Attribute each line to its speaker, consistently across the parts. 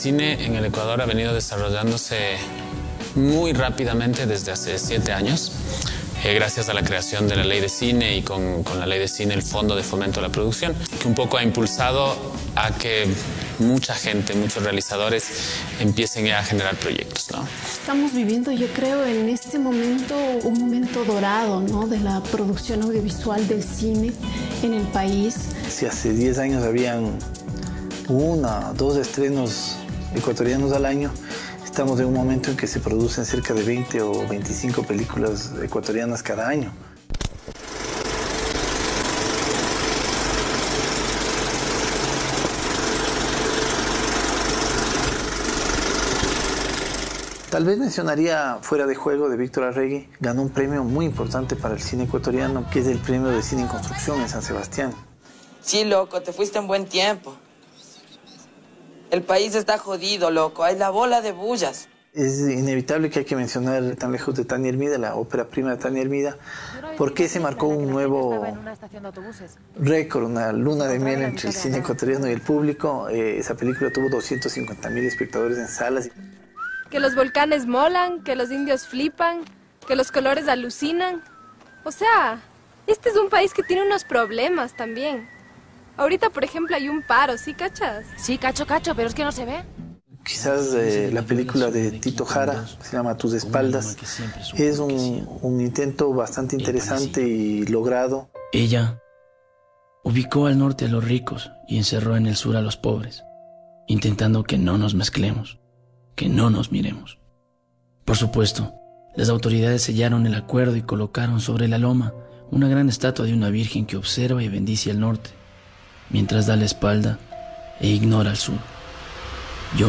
Speaker 1: cine en el Ecuador ha venido desarrollándose muy rápidamente desde hace siete años. Eh, gracias a la creación de la ley de cine y con, con, la ley de cine el Fondo de Fomento de la Producción, que un poco ha impulsado a que mucha gente, muchos realizadores empiecen a generar proyectos. ¿no?
Speaker 2: Estamos viviendo, yo creo, en este momento un momento dorado ¿no? de la producción audiovisual del cine en el país.
Speaker 3: Si hace 10 años habían una, dos estrenos ecuatorianos al año, Estamos en un momento en que se producen cerca de 20 o 25 películas ecuatorianas cada año. Tal vez mencionaría Fuera de Juego de Víctor Arregui. Ganó un premio muy importante para el cine ecuatoriano, que es el premio de cine en construcción en San Sebastián.
Speaker 4: Sí, loco, te fuiste en buen tiempo. El país está jodido, loco. Hay la bola de bullas.
Speaker 3: Es inevitable que hay que mencionar tan lejos de Tania Hermida, la ópera prima de Tania Hermida, porque se marcó un nuevo récord, una luna de miel entre el cine ecuatoriano y el público. Eh, esa película tuvo 250 mil espectadores en salas.
Speaker 5: Que los volcanes molan, que los indios flipan, que los colores alucinan. O sea, este es un país que tiene unos problemas también. Ahorita, por ejemplo, hay un paro, ¿sí cachas?
Speaker 6: Sí, cacho, cacho, pero es que no se ve.
Speaker 3: Quizás eh, la película de Tito Jara, se llama Tus espaldas, es un, un intento bastante interesante y logrado.
Speaker 7: Ella ubicó al norte a los ricos y encerró en el sur a los pobres, intentando que no nos mezclemos, que no nos miremos. Por supuesto, las autoridades sellaron el acuerdo y colocaron sobre la loma una gran estatua de una virgen que observa y bendice al norte mientras da la espalda e ignora el sur. Yo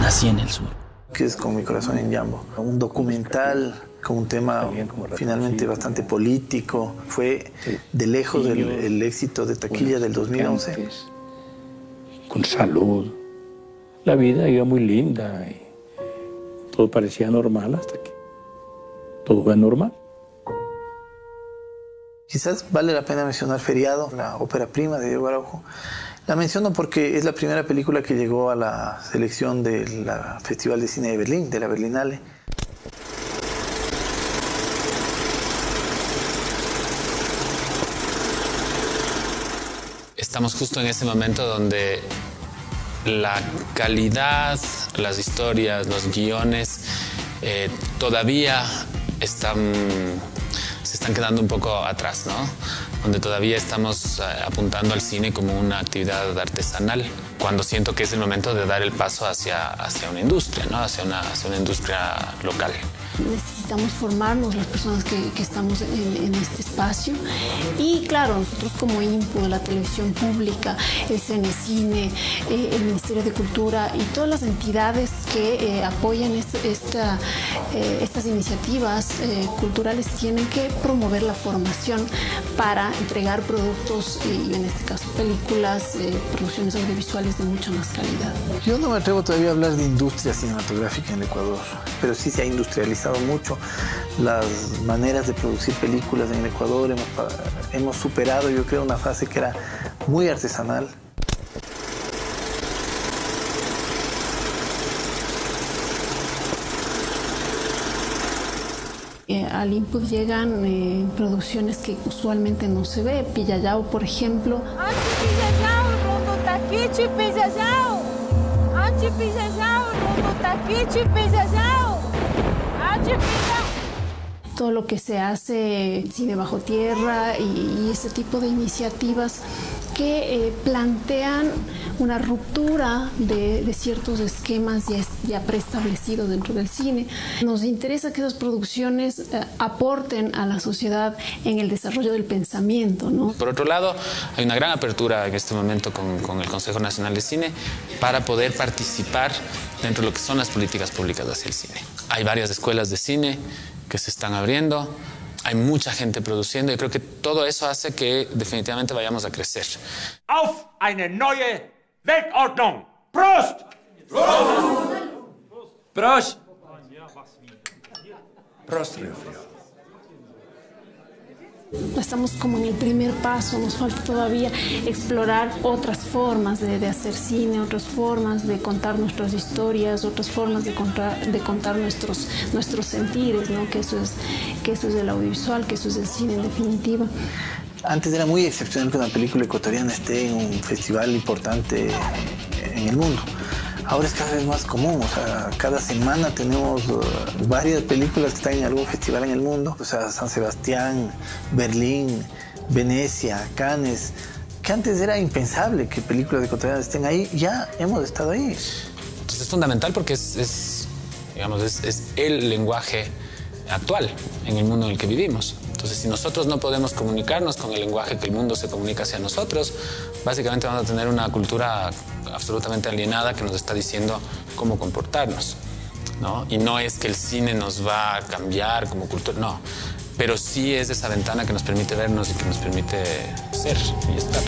Speaker 7: nací en el sur.
Speaker 3: Que es con mi corazón en Yambo. Un documental con un tema finalmente bastante político. Fue de lejos el, éxito de taquilla del 2011.
Speaker 8: Con salud. La vida iba muy linda y todo parecía normal hasta que todo fue normal.
Speaker 3: Quizás vale la pena mencionar Feriado, la ópera prima de Diego Araujo. La menciono porque es la primera película que llegó a la selección del Festival de Cine de Berlín, de la Berlinale.
Speaker 1: Estamos justo en ese momento donde la calidad, las historias, los guiones eh, todavía están se están quedando un poco atrás, ¿no? Donde todavía estamos eh, apuntando al cine como una actividad artesanal, cuando siento que es el momento de dar el paso hacia, hacia una industria, ¿no? Hacia una, hacia una industria local
Speaker 2: necesitamos formarnos las personas que, que estamos en, este espacio. Y claro, nosotros como INPU, la televisión pública, el CNCine, eh, el Ministerio de Cultura y todas las entidades que eh, apoyan esta, eh, estas iniciativas culturales tienen que promover la formación para entregar productos y en este caso películas, producciones audiovisuales de mucha más calidad.
Speaker 3: Yo no me atrevo todavía a hablar de industria cinematográfica en Ecuador, pero sí se ha industrializado mucho las maneras de producir películas en el Ecuador. Hemos, hemos superado, yo creo, una fase que era muy artesanal.
Speaker 2: Eh, al input llegan eh, producciones que usualmente no se ve. Pillayao, por ejemplo.
Speaker 9: Pillayao.
Speaker 2: Todo lo que se hace cine bajo tierra y, ese tipo de iniciativas que eh, plantean una ruptura de, ciertos esquemas ya, preestablecidos dentro del cine. Nos interesa que esas producciones eh, aporten a la sociedad en el desarrollo del pensamiento. ¿no?
Speaker 1: Por otro lado, hay una gran apertura en este momento con, con el Consejo Nacional de Cine para poder participar dentro de lo que son las políticas públicas hacia el cine. Hay varias escuelas de cine que se están abriendo, hay mucha gente produciendo y creo que todo eso hace que definitivamente vayamos a crecer.
Speaker 10: Auf eine neue Weltordnung! Prost!
Speaker 4: Prost! Prost! Prost.
Speaker 2: Estamos como en el primer paso, nos falta todavía explorar otras formas de, hacer cine, otras formas de contar nuestras historias, otras formas de contar, de contar nuestros, nuestros sentires, ¿no? que, eso es, que eso es el audiovisual, que eso es el cine en definitiva.
Speaker 3: Antes era muy excepcional que una película ecuatoriana esté en un festival importante en el mundo. Ahora es cada vez más común, o sea, cada semana tenemos uh, varias películas que están en algún festival en el mundo, o sea, San Sebastián, Berlín, Venecia, Cannes, que antes era impensable que películas ecuatorianas estén ahí, ya hemos estado ahí.
Speaker 1: Entonces es fundamental porque es, es digamos, es, es el lenguaje actual en el mundo en el que vivimos. Entonces, si nosotros no podemos comunicarnos con el lenguaje que el mundo se comunica hacia nosotros, básicamente vamos a tener una cultura absolutamente alienada que nos está diciendo cómo comportarnos. ¿no? Y no es que el cine nos va a cambiar como cultura, no. Pero sí es esa ventana que nos permite vernos y que nos permite ser y estar.